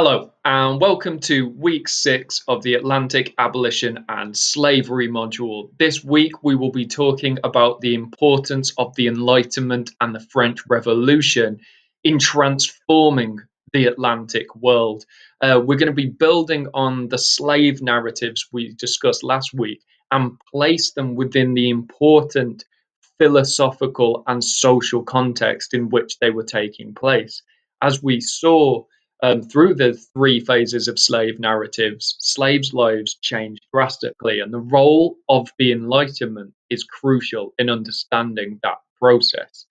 Hello, and welcome to week six of the Atlantic Abolition and Slavery module. This week, we will be talking about the importance of the Enlightenment and the French Revolution in transforming the Atlantic world. Uh, we're going to be building on the slave narratives we discussed last week and place them within the important philosophical and social context in which they were taking place. As we saw, um, through the three phases of slave narratives, slaves' lives change drastically, and the role of the Enlightenment is crucial in understanding that process.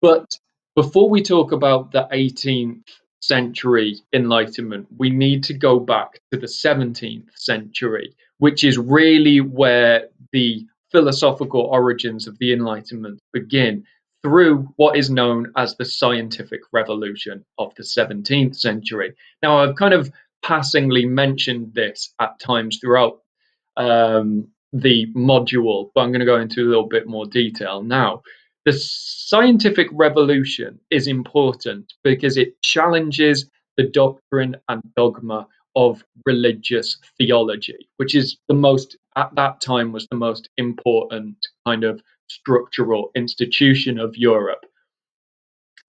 But before we talk about the 18th century Enlightenment, we need to go back to the 17th century, which is really where the philosophical origins of the Enlightenment begin through what is known as the scientific revolution of the 17th century. Now, I've kind of passingly mentioned this at times throughout um, the module, but I'm going to go into a little bit more detail now. The scientific revolution is important because it challenges the doctrine and dogma of religious theology, which is the most, at that time, was the most important kind of structural institution of Europe.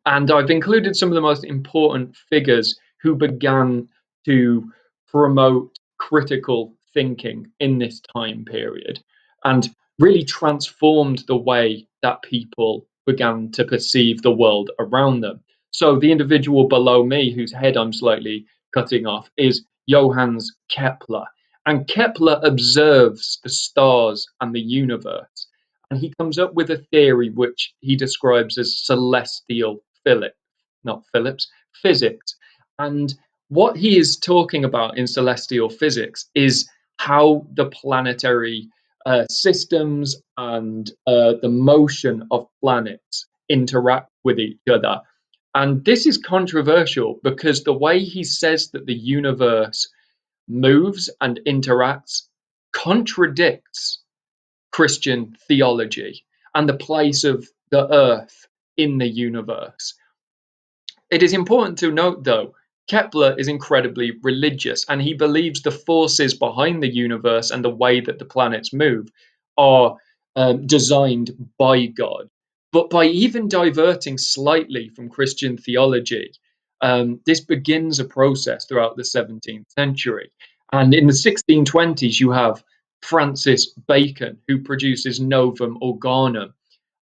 And I've included some of the most important figures who began to promote critical thinking in this time period and really transformed the way that people began to perceive the world around them. So, the individual below me, whose head I'm slightly cutting off, is Johannes Kepler. And Kepler observes the stars and the universe and he comes up with a theory which he describes as celestial Philip, not Phillips, physics. And what he is talking about in celestial physics is how the planetary uh, systems and uh, the motion of planets interact with each other. And this is controversial because the way he says that the universe moves and interacts contradicts Christian theology and the place of the earth in the universe. It is important to note, though, Kepler is incredibly religious and he believes the forces behind the universe and the way that the planets move are um, designed by God. But by even diverting slightly from Christian theology, um, this begins a process throughout the 17th century. And in the 1620s, you have Francis Bacon, who produces Novum Organum.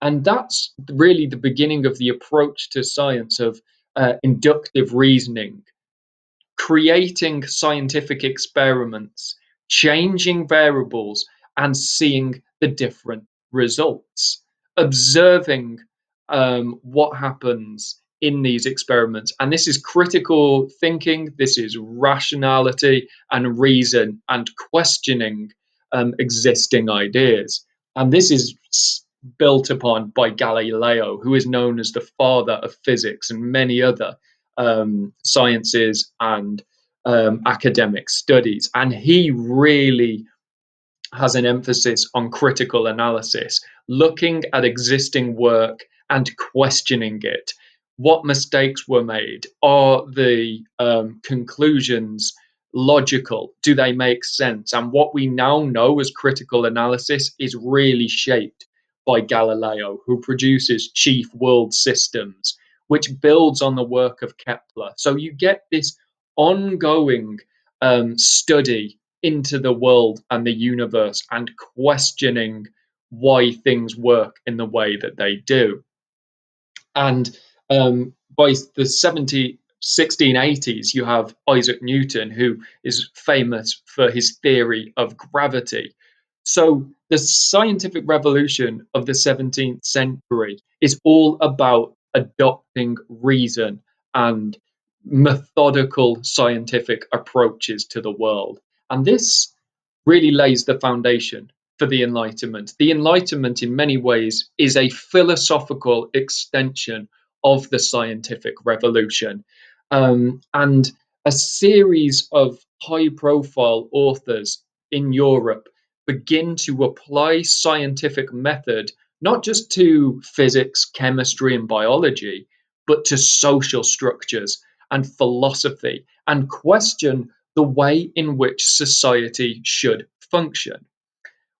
And that's really the beginning of the approach to science of uh, inductive reasoning, creating scientific experiments, changing variables, and seeing the different results, observing um, what happens in these experiments. And this is critical thinking, this is rationality and reason and questioning um, existing ideas. And this is built upon by Galileo, who is known as the father of physics and many other um, sciences and um, academic studies. And he really has an emphasis on critical analysis, looking at existing work and questioning it. What mistakes were made? Are the um, conclusions logical? Do they make sense? And what we now know as critical analysis is really shaped by Galileo, who produces Chief World Systems, which builds on the work of Kepler. So you get this ongoing um, study into the world and the universe and questioning why things work in the way that they do. And um, by the 70, 1680s, you have Isaac Newton, who is famous for his theory of gravity. So, the scientific revolution of the 17th century is all about adopting reason and methodical scientific approaches to the world. And this really lays the foundation for the Enlightenment. The Enlightenment, in many ways, is a philosophical extension of the scientific revolution um, and a series of high profile authors in Europe begin to apply scientific method not just to physics, chemistry, and biology, but to social structures. and philosophy and question the way in which society should function.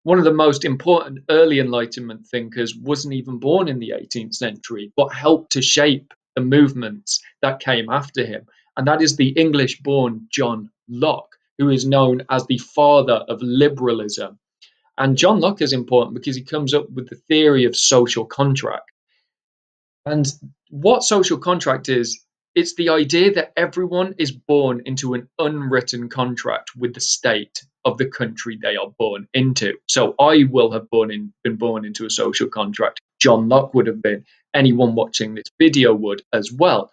One of the most important early Enlightenment thinkers wasn't even born in the 18th century, but helped to shape the movements that came after him. And that is the English born John Locke, who is known as the father of liberalism. And John Locke is important because he comes up with the theory of social contract. And what social contract is, it's the idea that everyone is born into an unwritten contract with the state of the country they are born into. So I will have born in, been born into a social contract. John Locke would have been. Anyone watching this video would as well.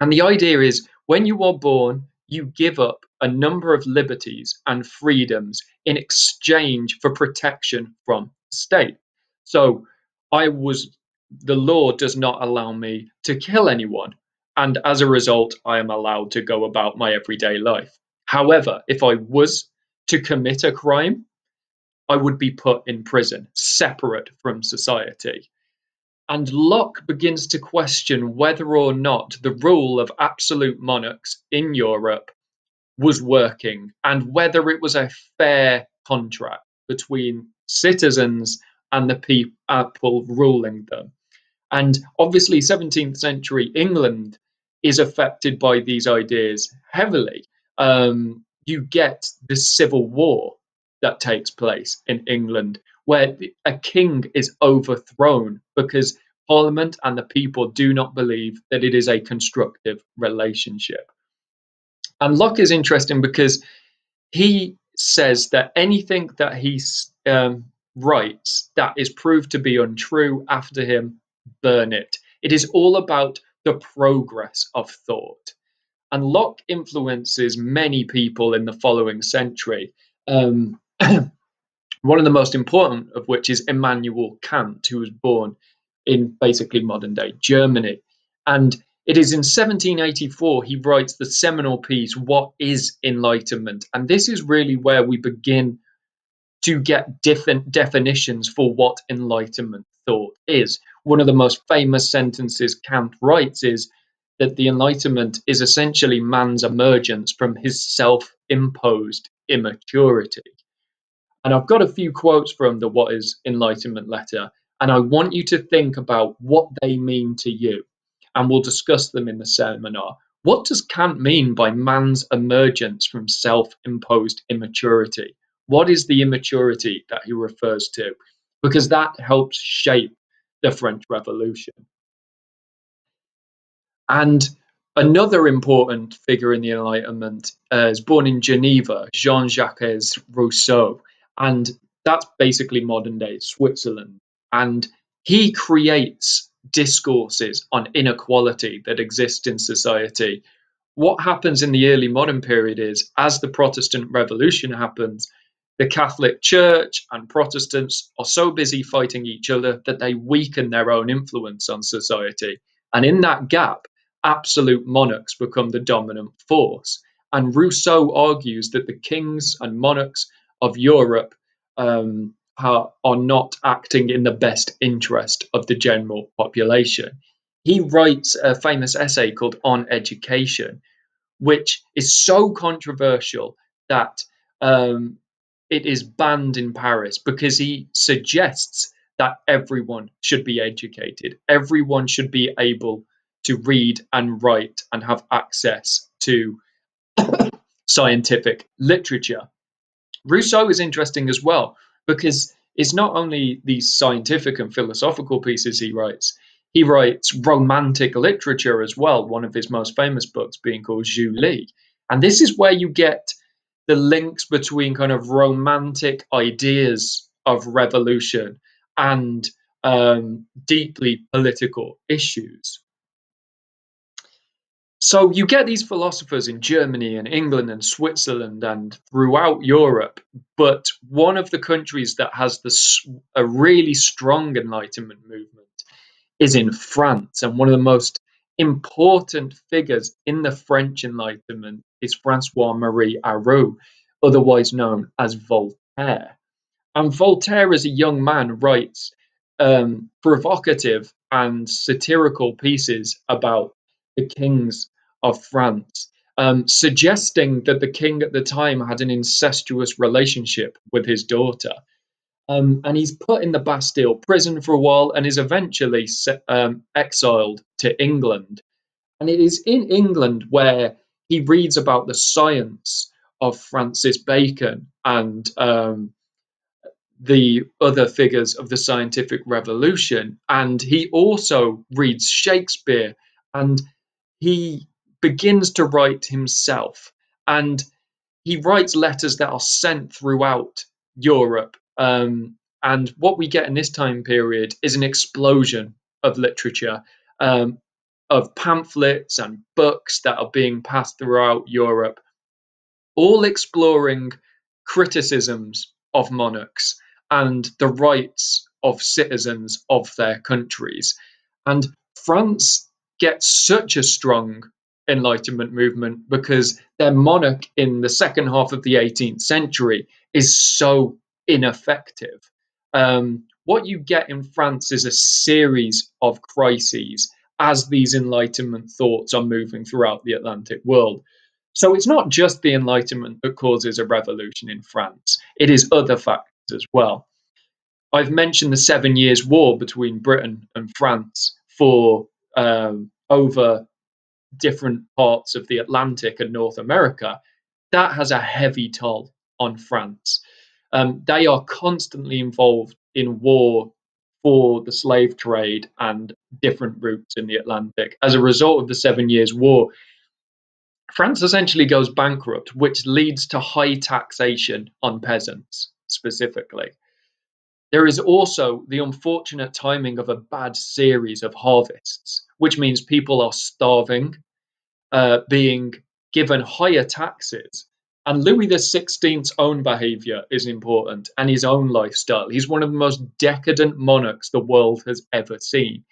And the idea is when you are born, you give up a number of liberties and freedoms in exchange for protection from state. So I was the law does not allow me to kill anyone and as a result, I am allowed to go about my everyday life. However, if I was to commit a crime, I would be put in prison, separate from society. And Locke begins to question whether or not the rule of absolute monarchs in Europe was working and whether it was a fair contract between citizens and the people ruling them. And obviously, 17th century England is affected by these ideas heavily. Um, you get the civil war that takes place in England, where a king is overthrown because Parliament and the people do not believe that it is a constructive relationship. And Locke is interesting because he says that anything that he um, writes that is proved to be untrue after him, burn it. It is all about the progress of thought. And Locke influences many people in the following century. Um, one of the most important of which is Immanuel Kant, who was born in basically modern day Germany. And it is in 1784 he writes the seminal piece, What is Enlightenment? And this is really where we begin to get different definitions for what Enlightenment thought is. One of the most famous sentences Kant writes is that the Enlightenment is essentially man's emergence from his self imposed immaturity. And I've got a few quotes from the What is Enlightenment letter, and I want you to think about what they mean to you. And we'll discuss them in the seminar. What does Kant mean by man's emergence from self imposed immaturity? What is the immaturity that he refers to? Because that helps shape the French Revolution. And another important figure in the Enlightenment uh, is born in Geneva, Jean Jacques Rousseau. And that's basically modern day Switzerland. And he creates discourses on inequality that exist in society. What happens in the early modern period is, as the Protestant Revolution happens, the Catholic Church and Protestants are so busy fighting each other that they weaken their own influence on society. And in that gap, absolute monarchs become the dominant force. And Rousseau argues that the kings and monarchs of Europe um, are, not acting in the best interest of the general population. He writes a famous essay called On Education, which is so controversial that um, it is banned in Paris because he suggests that everyone should be educated. Everyone should be able to read and write and have access to scientific literature. Rousseau is interesting as well because it's not only these scientific and philosophical pieces he writes, he writes romantic literature as well, one of his most famous books being called Julie. And this is where you get the links between kind of romantic ideas of revolution and um, deeply political issues. So you get these philosophers in Germany and England and Switzerland and throughout Europe, but one of the countries that has this, a really strong Enlightenment movement is in France, and one of the most important figures in the French Enlightenment is Francois Marie Arouet, otherwise known as Voltaire. And Voltaire, as a young man, writes um, provocative and satirical pieces about the kings of France, um, suggesting that the king at the time had an incestuous relationship with his daughter. Um, and he's put in the Bastille prison for a while and is eventually um, exiled to England. And it is in England where he reads about the science of Francis Bacon and um, the other figures of the scientific revolution. And he also reads Shakespeare and he begins to write himself. And he writes letters that are sent throughout Europe. Um, and what we get in this time period is an explosion of literature, um, of pamphlets and books that are being passed throughout Europe, all exploring criticisms of monarchs and the rights of citizens of their countries. And France gets such a strong Enlightenment movement because their monarch in the second half of the 18th century is so ineffective. Um, what you get in France is a series of crises as these Enlightenment thoughts are moving throughout the Atlantic world. So it's not just the Enlightenment that causes a revolution in France, it is other factors as well. I've mentioned the Seven Years' War between Britain and France for um, over different parts of the Atlantic and North America. That has a heavy toll on France. Um, they are constantly involved in war for the slave trade and different routes in the Atlantic. As a result of the Seven Years' War, France essentially goes bankrupt, which leads to high taxation on peasants specifically. There is also the unfortunate timing of a bad series of harvests, which means people are starving, uh, being given higher taxes. And Louis XVI's own behavior is important and his own lifestyle. He's one of the most decadent monarchs the world has ever seen.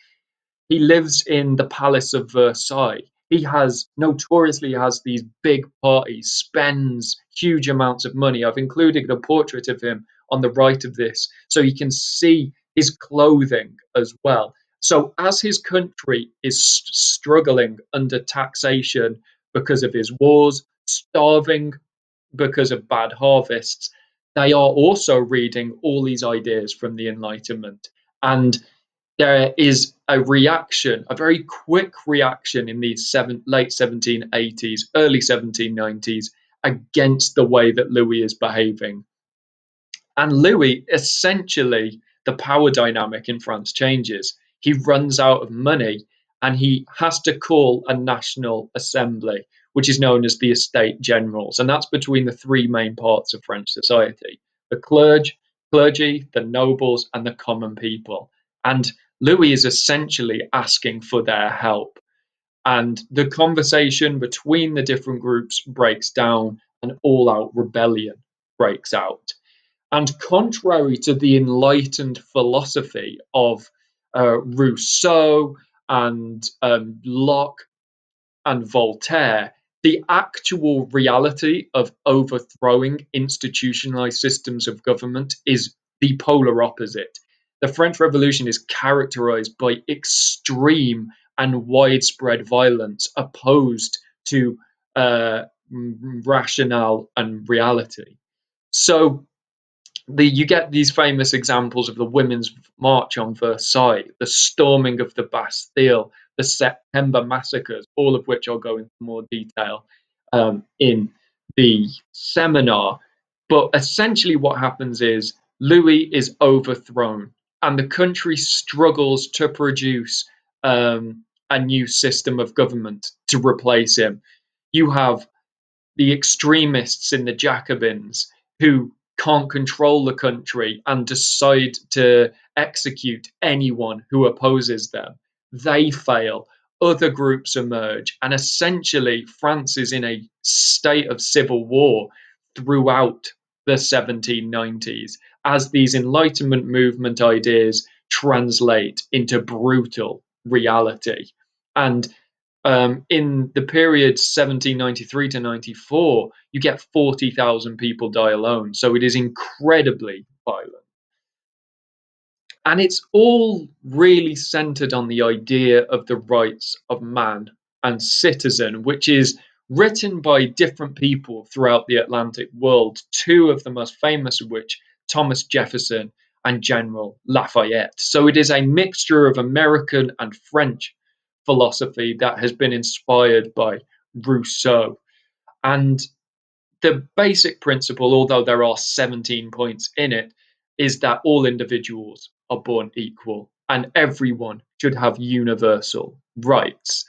He lives in the Palace of Versailles. He has notoriously has these big parties, spends huge amounts of money. I've included a portrait of him on the right of this so you can see his clothing as well. So, as his country is struggling under taxation because of his wars, starving because of bad harvests, they are also reading all these ideas from the Enlightenment. And there is a reaction, a very quick reaction in the seven, late 1780s, early 1790s against the way that Louis is behaving. And Louis, essentially, the power dynamic in France changes. He runs out of money and he has to call a national assembly, which is known as the Estate Generals. And that's between the three main parts of French society the clergy, clergy, the nobles, and the common people. And Louis is essentially asking for their help. And the conversation between the different groups breaks down, and all out rebellion breaks out. And contrary to the enlightened philosophy of uh, Rousseau and um, Locke and Voltaire, the actual reality of overthrowing institutionalized systems of government is the polar opposite. The French Revolution is characterized by extreme and widespread violence opposed to uh, rationale and reality. So the you get these famous examples of the women's march on Versailles, the storming of the Bastille, the September massacres, all of which I'll go into more detail um, in the seminar. But essentially, what happens is Louis is overthrown, and the country struggles to produce um, a new system of government to replace him. You have the extremists in the Jacobins who can't control the country and decide to execute anyone who opposes them. They fail. Other groups emerge, and essentially, France is in a state of civil war throughout the 1790s as these Enlightenment movement ideas translate into brutal reality. And um, in the period 1793 to 94, you get 40,000 people die alone. So it is incredibly violent. And it's all really centered on the idea of the rights of man and Citizen, which is written by different people throughout the Atlantic world, two of the most famous of which, Thomas Jefferson and General Lafayette. So it is a mixture of American and French philosophy that has been inspired by Rousseau. And the basic principle, although there are 17 points in it, is that all individuals are born equal and everyone should have universal rights.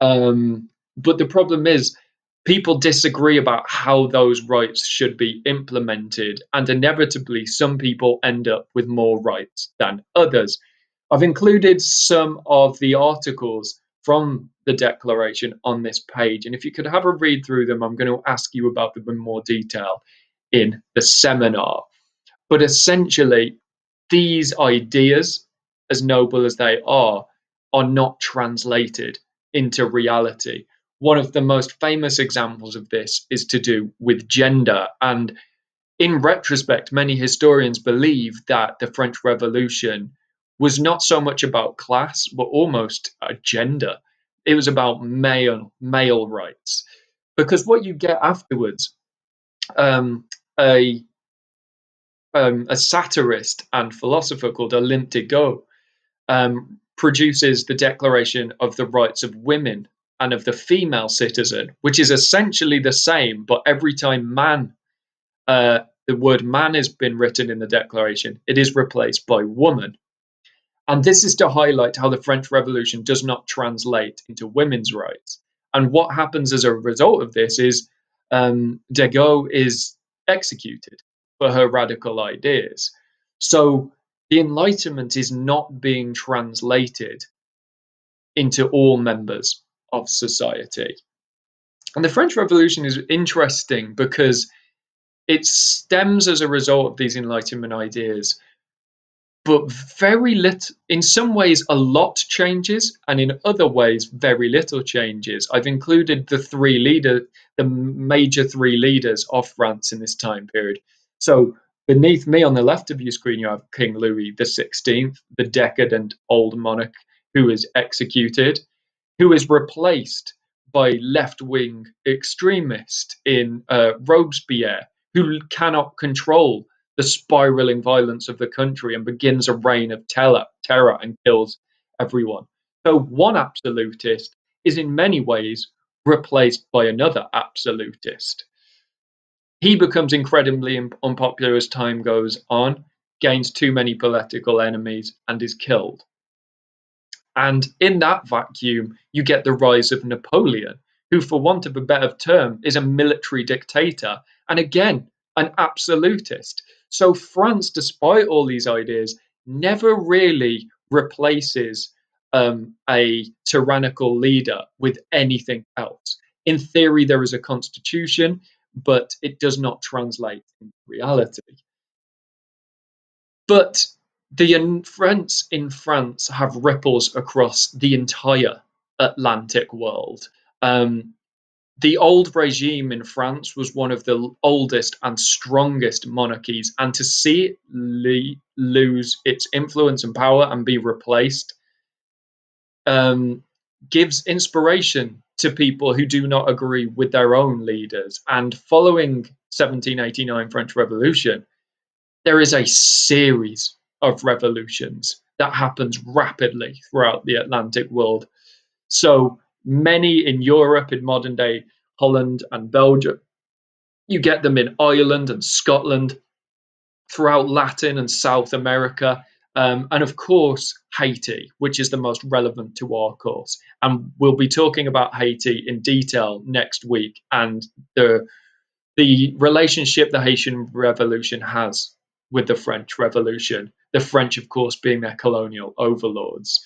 Um, but the problem is, people disagree about how those rights should be implemented, and inevitably, some people end up with more rights than others. I've included some of the articles from the Declaration on this page, and if you could have a read through them, I'm going to ask you about them in more detail in the seminar. But essentially, these ideas, as noble as they are, are not translated into reality one of the most famous examples of this is to do with gender. And in retrospect, many historians believe that the French Revolution was not so much about class, but almost gender. It was about male male rights, because what you get afterwards, um, a um, a satirist and philosopher called Olympe de Gouges um, produces the Declaration of the Rights of Women and of the female citizen, which is essentially the same, but every time man, uh, the word man has been written in the Declaration, it is replaced by woman. And this is to highlight how the French Revolution does not translate into women's rights. And what happens as a result of this is um, is executed for her radical ideas. So the Enlightenment is not being translated into all members of society. And the French Revolution is interesting because it stems as a result of these Enlightenment ideas, but very little, in some ways, a lot changes, and in other ways, very little changes. I've included the three leader, the major three leaders of France in this time period. So beneath me on the left of your screen, you have King Louis XVI, the decadent old monarch who is executed who is replaced by left wing extremist in uh, Robespierre, who cannot control the spiraling violence of the country and begins a reign of terror, terror and kills everyone. So, one absolutist is in many ways replaced by another absolutist. He becomes incredibly unpopular as time goes on, gains too many political enemies, and is killed. And in that vacuum, you get the rise of Napoleon, who, for want of a better term, is a military dictator and again, an absolutist. So, France, despite all these ideas, never really replaces um, a tyrannical leader with anything else. In theory, there is a constitution, but it does not translate in reality. But the events in France have ripples across the entire Atlantic world. Um, the old regime in France was one of the oldest and strongest monarchies, and to see it lose its influence and power and be replaced um, gives inspiration to people who do not agree with their own leaders. And following 1789 French Revolution, there is a series of revolutions that happens rapidly throughout the Atlantic world. So many in Europe, in modern day Holland and Belgium. You get them in Ireland and Scotland, throughout Latin and South America, um, and of course, Haiti, which is the most relevant to our course. And we'll be talking about Haiti in detail next week and the the relationship the Haitian Revolution has with the French Revolution, the French, of course, being their colonial overlords.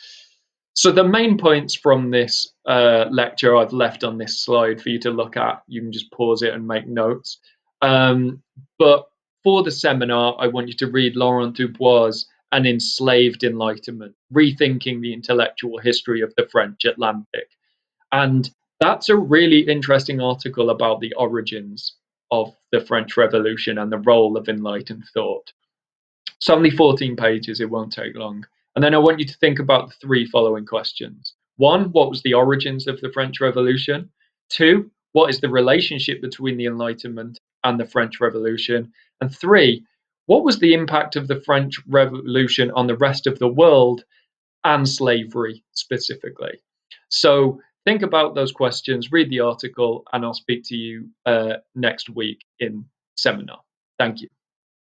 So, the main points from this uh, lecture I've left on this slide for you to look at. You can just pause it and make notes. Um, but for the seminar, I want you to read Laurent Dubois' An Enslaved Enlightenment, Rethinking the Intellectual History of the French Atlantic. And that's a really interesting article about the origins of the French Revolution and the role of enlightened thought. It's only 14 pages, it won't take long. And then I want you to think about the three following questions. One, what was the origins of the French Revolution? Two, what is the relationship between the Enlightenment and the French Revolution? And three, what was the impact of the French Revolution on the rest of the world and slavery specifically? So think about those questions, read the article, and I'll speak to you uh, next week in seminar. Thank you.